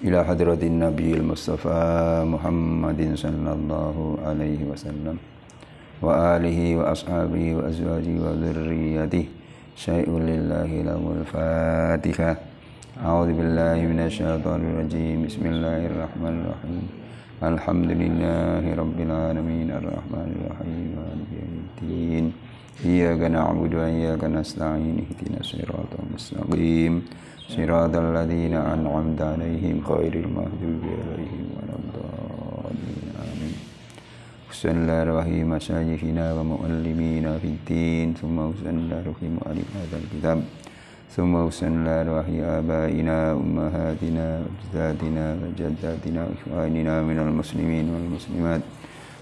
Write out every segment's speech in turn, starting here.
إلى حضرة النبي المصطفى محمد صلى الله عليه وسلم وآله وأصحابه وأزواجه وذريته. شيء لله له الفاتحة. أعوذ بالله من الشيطان الرجيم. بسم الله الرحمن الرحيم. الحمد لله رب العالمين الرحمن الرحيم. مالك يوم الدين. إياك نعبد وإياك نستعين اهدنا الصراط المستقيم. صراط الذين أنعمت عليهم غير المغضوب عليهم ولا الضالين. آمين. حسن الله رحيم مشايخنا ومؤلمينا في الدين. ثم حسن الله رحيم مؤلف هذا الكتاب. ثم حسن الله رحيم آبائنا أمهاتنا وأجدادنا وجداتنا وإخواننا من المسلمين والمسلمات.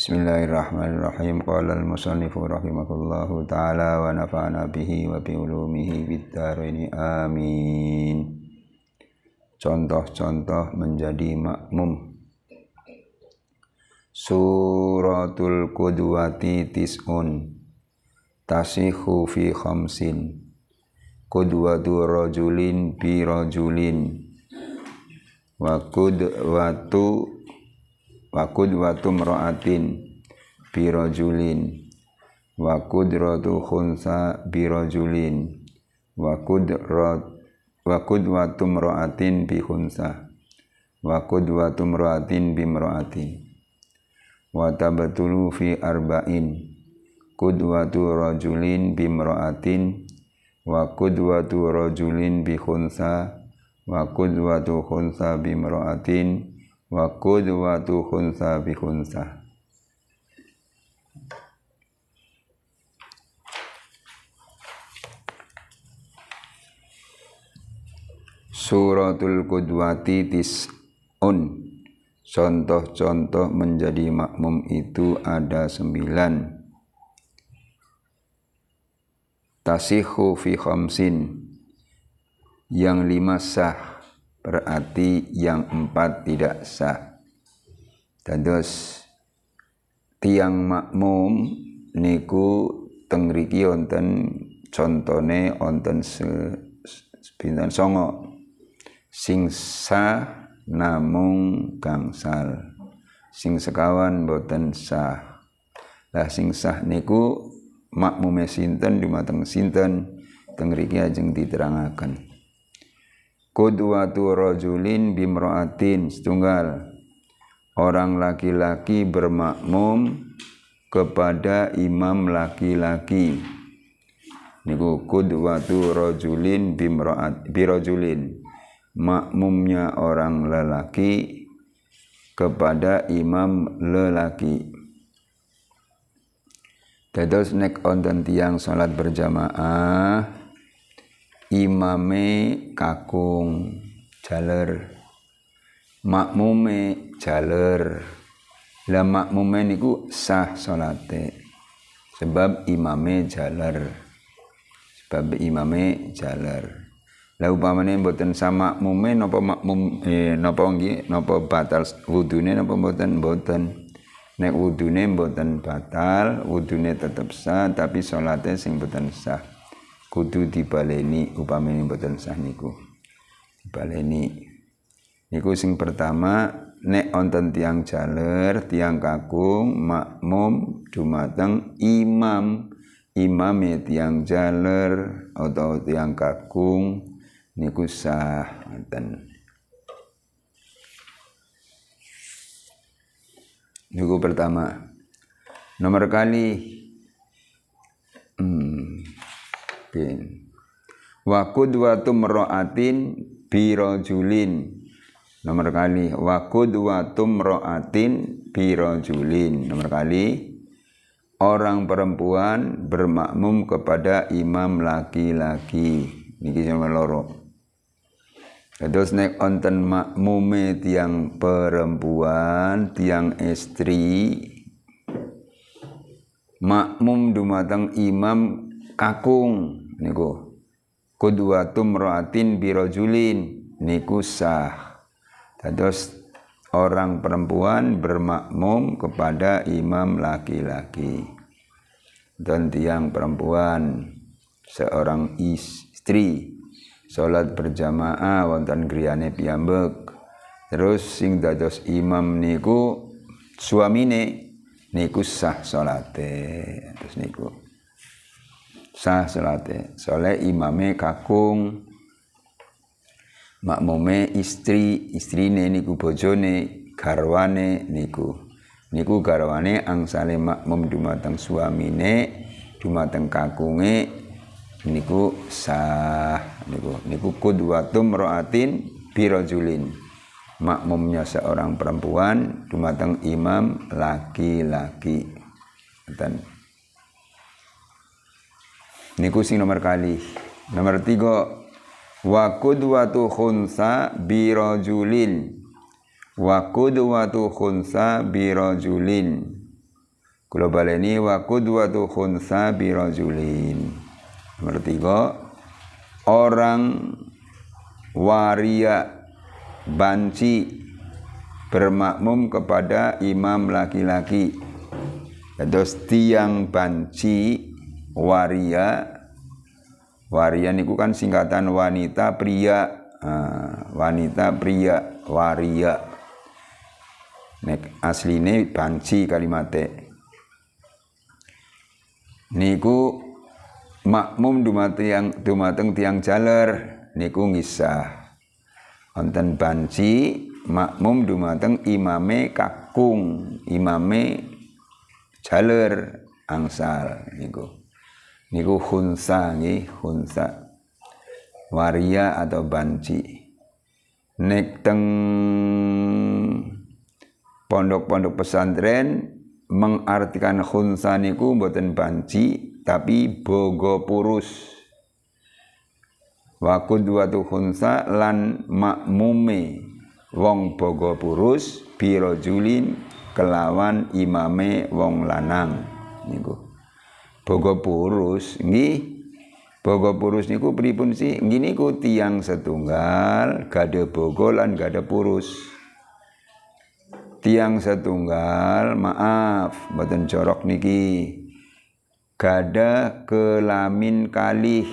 Bismillahirrahmanirrahim. Qala al-musannifu rahimahullahu taala wa nafa'ana bihi wa bi ulumihi bid-dharain. Amin. Contoh-contoh menjadi makmum. Suratul Qudwati tis'un tasihu fi khamsin. Qudwatu rajulin bi rajulin. Wa qudwatu Wa qudwatu mra'atin bi rajulin. Wa qudratu khunsa bi rajulin. Wa qudrat Wa qudwatu mra'atin bi khunsa. Wa qudwatu mra'atin bi mra'atin wa tabatulu fi arba'in. Qudwatu rajulin bimra'atin wa qudwatu rajulin bi khunsa. Wa qudwatu khunsa bimra'atin wa qudwatu khunsa bi khunsa Suratul Qudwati Tis'un Contoh-contoh menjadi makmum itu ada sembilan. Tasihu fi khamsin. Yang lima sah. Berarti yang empat tidak sah. Terus tiang makmum niku tengriki onten contone onten se pinten songo. Sing sah namung gangsal. Sing sekawan boten sah. Lah sing sah niku makmume sinten dumateng sinten teng mriki ajeng diterangaken Qudwatu rajulin bimra'atin setunggal. Orang laki-laki bermakmum kepada imam laki-laki. Niku qudwatu rajulin bimra'at birajulin. Makmumnya orang lelaki kepada imam lelaki. Dados nek onten tiang salat berjamaah imame kakung jaler. Makmume jaler. Lah makmume niku sah salate. Sebab imame jaler. Sebab imame jaler. Lah upamane mboten sama mume napa makmum eh napa nggih napa batal wudune napa mboten? Mboten. Nek wudune mboten batal wudune tetep sah tapi salate sing mboten sah kudu dibaleni upamane mboten sah niku. Dibaleni. Niku sing pertama nek wonten tiang jaler tiang kakung makmum dumateng imam. Imame tiang jaler atau tiang kakung niku sah ngoten. Niku pertama. Nomor kali. Hmm, bin wa qudwatu mra'atin bi rajulin nomor kali. Wa qudwatu mra'atin bi rajulin nomor kali. Orang perempuan bermakmum kepada imam laki-laki. Niki nomor loro. Terus nek onten makmume tiang perempuan, tiang istri, makmum dumateng imam kakung niku kudwatum roatin birojulin niku sah. Terus orang perempuan bermakmum kepada imam laki-laki. Dan tiang perempuan seorang istri. Salat berjamaah wonten griyane piyambek terus sing dados imam niku suamine niku sah salate. Terus niku sah salate soleh imame kakung makmume istri istrine niku bojone garwane niku. Niku garwane angsale makmum dumateng suamine dumateng kakunge niku sah niku. Niku kudwatum roatin birojulin. Makmumnya seorang perempuan dumateng imam laki-laki. Dan niku sing nomor kali. Nomor tiga wa kudwatu khunsa birojulin wa kudwatu khunsa birojulin kula baleni wa kudwatu khunsa birojulin Nomor tiga, orang waria banci bermakmum kepada imam laki-laki. Terus tiang banci waria. Waria niku kan singkatan wanita pria. Uh, wanita pria waria. Nek asline banci kalimate niku makmum dumateng dumateng tiang jaler. Niku ngisah. Wonten banci makmum dumateng imame kakung imame jaler angsal niku niku khunsa nggih khunsa waria atau banci. Nek teng pondok-pondok pesantren mengartikan khunsa niku mboten banci tapi bogo purus. Wa qudwatu khunsa lan makmume. Wong bogo purus birojulin kelawan imame wong lanang niku bogo purus nggih. Bogo purus niku pripun sih? Nggih niku tiang setunggal gade bogo lan gade purus. Tiang setunggal maaf mboten corok niki. Gada kelamin kalih.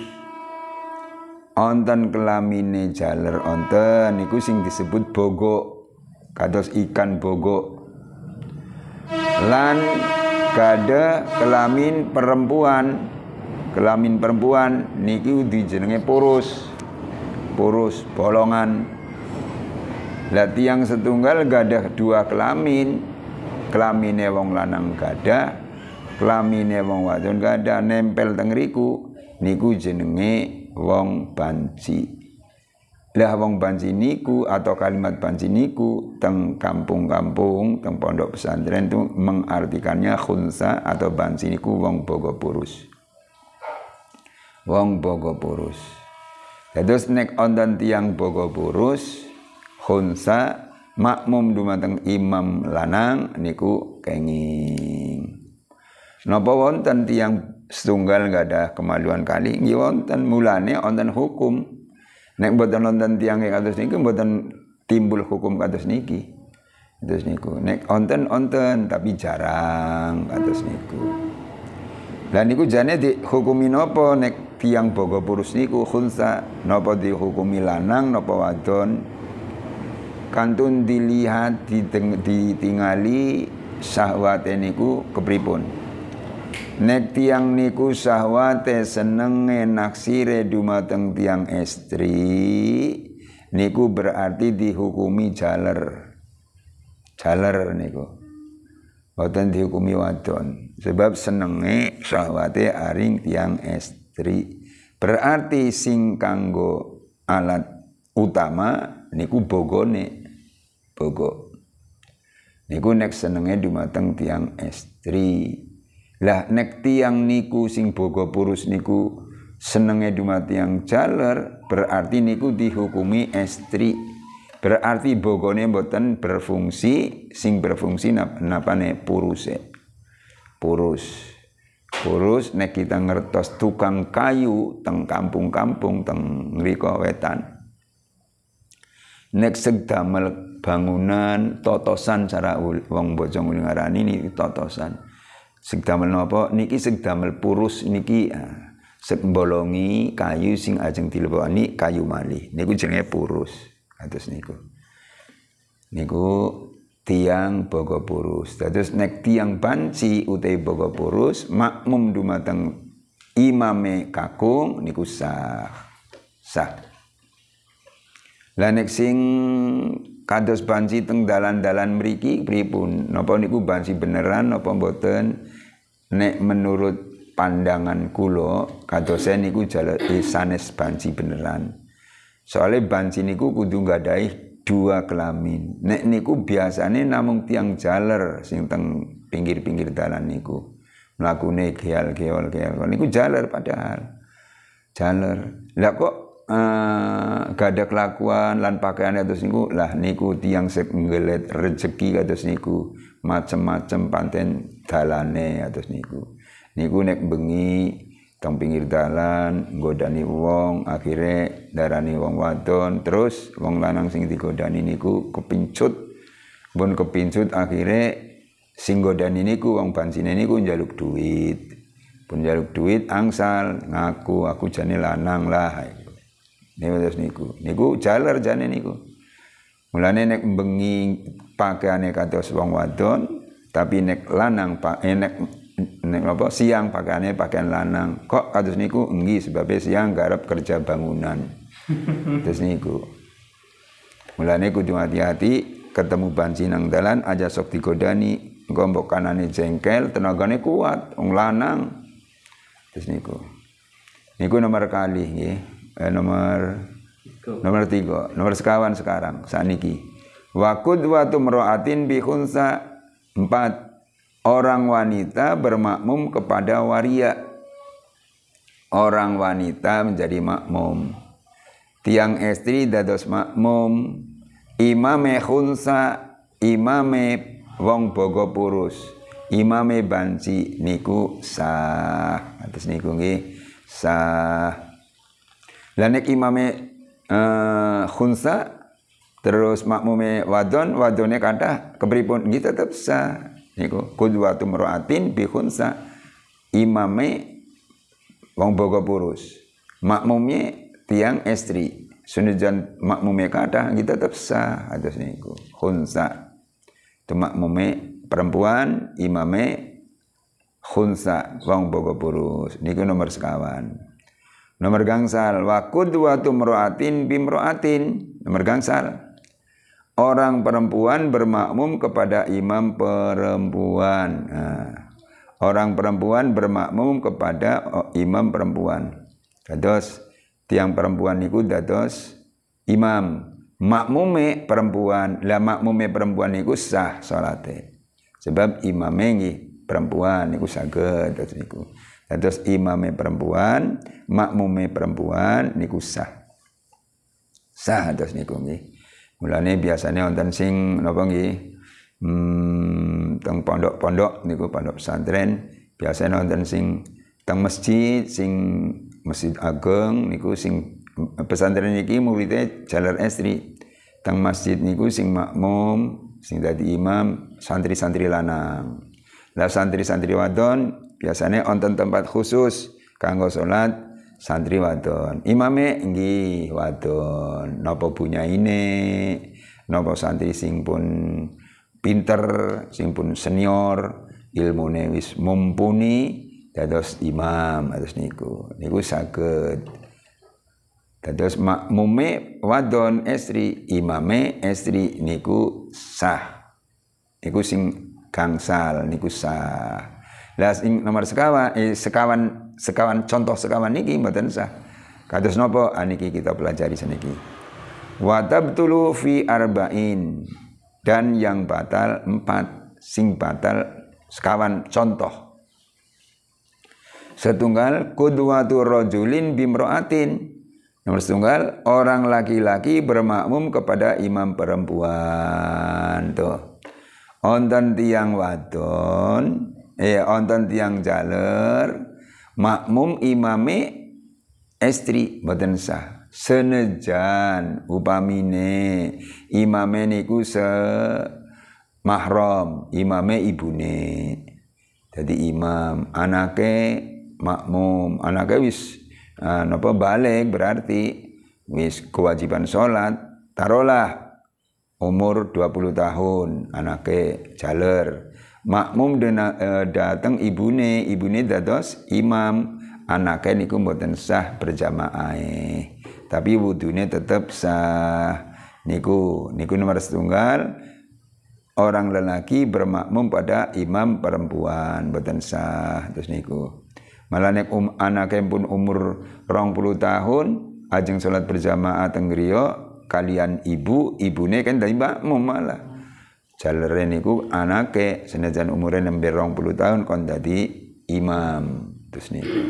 Onten kelamine jaler onten niku sing disebut bogo kados ikan bogo lan gada kelamin perempuan. Kelamin perempuan niki dijenenge purus. Purus bolongan. Lah tiang setunggal gadah dua kelamin. Kelamine wong lanang gadah klamine wong wadon kada nempel teng riku. Niku jenenge wong banci lah wong banci niku atau kalimat banci niku teng kampung-kampung teng pondok pesantren itu mengartikannya khunsa atau banci niku wong bogo purus wong bogo purus terus nek ondan tiang bogo purus khunsa makmum dumateng imam lanang niku kenging. Napa wonten tiang setunggal nggak ada kemaluan kali? Nggih wonten mulane wonten hukum. Nek mboten wonten tiang kados niki mboten timbul hukum kados niki. Kados niku. Nek wonten wonten tapi jarang kados niku. Lah niku jane dihukumi napa nek tiang bogo purus niku khunsa napa dihukumi lanang napa wadon kantun dilihat ditingali syahwate niku kepripun Nek tiang niku sahwate senenge naksire dumateng tiang estri niku berarti dihukumi jaler. Jaler niku. Boten dihukumi wadon. Sebab senenge sahwate aring tiang estri. Berarti sing kanggo alat utama niku bogone. Bogo. Niku nek senenge dumateng tiang estri. Lah nek tiang niku sing bogo purus niku senenge dumati yang jaler berarti niku dihukumi estri. Berarti bogone mboten berfungsi sing berfungsi nap, napane puruse. Purus. Purus nek kita ngertos tukang kayu teng kampung-kampung teng ngriko wetan. Nek segdamel bangunan totosan cara wong bojong ngarani ini totosan segdamel napa niki segdamel purus niki ah, sembolongi kayu sing ajeng dilebokani kayu malih. Niku jenenge purus. Kados niku. Niku tiang bogo purus. Dados nek tiang banci utai bogo purus makmum dumateng imame kakung niku sah. Sah. Lah nek sing kados banci teng dalan-dalan mriki pripun? Napa niku banci beneran napa mboten nek menurut pandangan kulo kadose niku jala sanes banci beneran. Soalnya banci niku kudu nggadahi dua kelamin. Nek niku biasane namung tiang jaler sing teng pinggir-pinggir dalan niku. Geal-geol geal. Niku jaler padahal. Jaler. Lah kok uh, gak ada kelakuan lan pakaian atus niku lah niku tiang seggelet rezeki atus niku macem-macem panten dalane atus niku. Niku nek bengi teng pinggir dalan nggodani wong akhirnya darani wong wadon terus wong lanang sing digodani niku kepincut. Pun kepincut akhirnya sing godani niku wong bansine niku njaluk duit. Pun njaluk duit angsal ngaku aku jane lanang lah niku terus niku. Niku jaler jane niku. Mulane nek bengi pakaiane kados wong wadon tapi nek lanang pak eh, nek nek apa siang pakaiannya pakaian lanang kok kados niku enggih sebabnya siang garap kerja bangunan. Terus niku. Mulane kudu hati-hati ketemu banci nang dalan aja sok digodani engko mbok kanane jengkel tenagane kuat wong lanang. Terus niku. Niku nomor kali nggih eh, nomor nomor tiga nomor sekawan sekarang saniki wakud watu meroatin bi empat orang wanita bermakmum kepada waria. Orang wanita menjadi makmum. Tiang istri dados makmum. Imame khunsa, imame wong bogo purus. Imame banci niku sah. Atas niku nggih sah. Lah nek imame uh, khunsa terus makmume wadon, wadone kata kepripun? Gitu tetap sah. Niku qudwatu mar'atin bi khunsa. Imame wong boga purus. Makmumnya tiang istri sunujan makmumnya kata kita tetap sah. Atas niku khunsa. Itu makmumnya perempuan imame khunsa wong boga purus. Niku nomor sekawan nomor gangsal wa qudwatu mar'atin bi mar'atin nomor gangsal orang perempuan bermakmum kepada imam perempuan. Nah, orang perempuan bermakmum kepada oh, imam perempuan. Dados tiang perempuan niku dados imam. Makmume perempuan, lah makmume perempuan niku sah salate. Sebab imame nggih perempuan niku saged dados niku. Dados imame perempuan, makmume perempuan niku sah. Sah dados niku nggih. Mulane biasanya wonten sing napa nggih hmm, teng pondok-pondok niku pondok pesantren biasanya wonten sing teng masjid sing masjid ageng niku sing pesantren niki muridnya jalar estri teng masjid niku sing makmum sing dadi imam santri-santri lanang lah santri-santri wadon biasanya wonten tempat khusus kanggo salat santri wadon. Imame nggih wadon. Napa ini napa santri sing pun pinter sing pun senior ilmune wis mumpuni dados imam dados niku. Niku saged. Dados makmume wadon estri imame estri niku sah. Niku sing gangsal niku sah lah nomor sekawan eh, sekawan sekawan contoh sekawan niki mboten sah. Kados napa? Aniki ah, kita pelajari seniki. Wa tabtulu fi arba'in. Dan yang batal empat. Sing batal sekawan contoh. setunggal kudwatu rojulin bimroatin. Nomor setunggal orang laki-laki bermakmum kepada imam perempuan. Tuh. Onten tiang wadon eh onten tiang jaler makmum imame istri boten sah. Senejan upamine imame niku se mahram imame ibune. Jadi imam anake makmum anake wis uh, napa balik berarti wis kewajiban sholat taruhlah umur 20 tahun anake jaler makmum uh, datang ibune ibune dados imam. Anake niku mboten sah berjamaah. Tapi wudune tetap sah. Niku niku nomor setunggal. Orang lelaki bermakmum pada imam perempuan boten sah. Terus niku. Malah nek um, anak pun umur rong puluh tahun ajeng sholat berjamaah tenggrio kalian ibu ibune kan dari makmum malah jalere niku anake senajan umurnya nembe rong puluh tahun kon dadi imam terus niku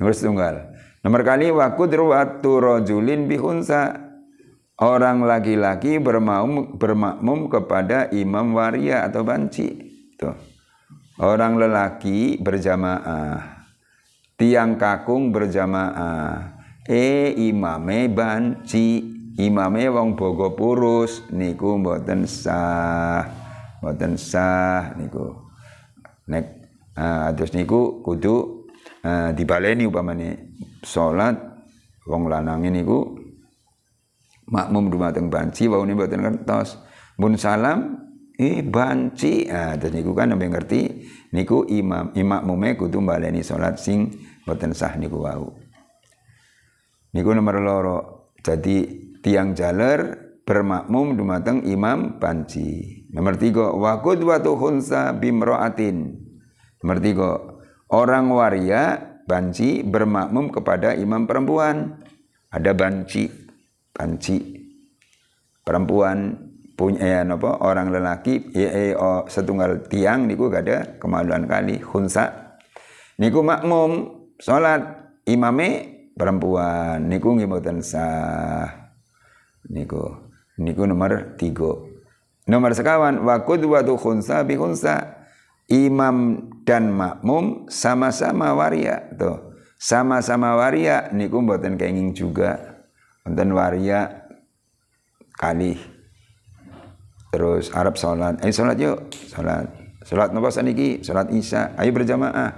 nomor setunggal nomor kali waktu waktu rojulin bihunsa orang laki-laki bermakmum, bermakmum kepada imam waria atau banci. Tuh. Orang lelaki berjamaah. Tiang kakung berjamaah. Eh imame banci. Imame wong bogo purus niku mboten sah. Mboten sah niku. Nek uh, terus niku kudu uh, dibaleni upamane salat wong lanang niku makmum dumateng banci waune mboten ngertos. Mun salam eh banci. Ah terus niku kan nembe ngerti niku imam imam mume kudu baleni salat sing mboten sah niku wau. Niku nomor loro. Jadi tiang jaler bermakmum dumateng imam banci nomor tiga wa qudwatu khunsa bimra'atin nomor tiga orang waria banci bermakmum kepada imam perempuan. Ada banci panci perempuan punya ya apa orang lelaki ya, oh, setunggal tiang niku ada kemaluan kali khunsa. Niku makmum salat imame perempuan. Niku nggih sah niku niku nomor tiga nomor sekawan wa qudwatu khunsa bi khunsa imam dan makmum sama-sama waria tuh sama-sama waria niku mboten kenging juga Wonten waria kali terus Arab salat. Ayo salat yuk, salat. Salat napa saniki? Salat Isya. Ayo berjamaah.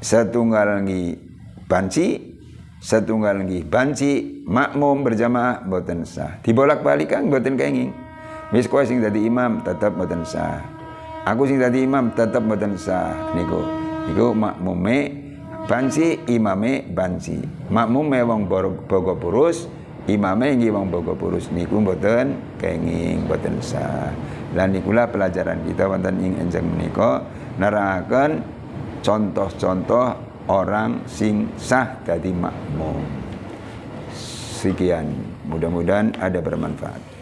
Setunggal lagi banci, setunggal lagi banci, makmum berjamaah boten sah. Dibolak-balikan boten kenging. Wis kowe sing dadi imam tetap boten sah. Aku sing dadi imam tetap boten sah niku. Niku makmume banci imame banci makmume wong bogo purus imame nggih wong bogo purus niku mboten kenging mboten sah lan nikulah pelajaran kita wonten ing enjang menika nerakaken contoh-contoh orang sing sah dadi makmum. Sekian. Mudah-mudahan ada bermanfaat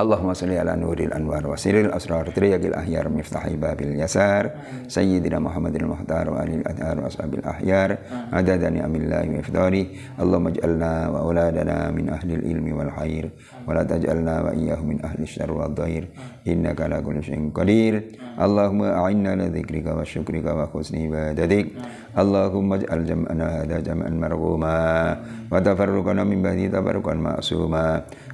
اللهم صل على نور الأنوار وسر الأسرار تريق الأحيار مفتاح باب اليسار سيدنا محمد المختار وآل الأثار وأصحاب الأحيار عدد نعم الله وإفضاله اللهم اجعلنا وأولادنا من أهل العلم والخير ولا تجعلنا وإياهم من أهل الشر والضير. إنك على كل شيء قدير. اللهم أعنا لذكرك وشكرك وحسن عبادتك. اللهم اجعل جمعنا هذا جمعا مرغوما وتفرقنا من بعده تفرقا معصوما.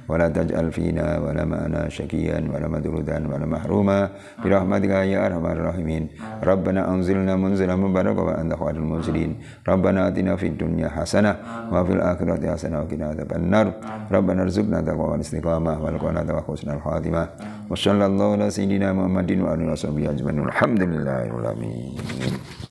ولا تجعل فينا ولا ما معنا شكيا ولا مدرودا ولا محروما. برحمتك يا أرحم الراحمين. ربنا أنزلنا منزلا مباركا وأنت خير المنزلين. ربنا آتنا في الدنيا حسنة وفي الآخرة حسنة وقنا عذاب النار. ربنا ارزقنا تقوى والاستقامة والقناة وحسن الخاتمة. وصلى الله على سيدنا محمد وعلى آله وصحبه أجمعين الحمد لله رب العالمين.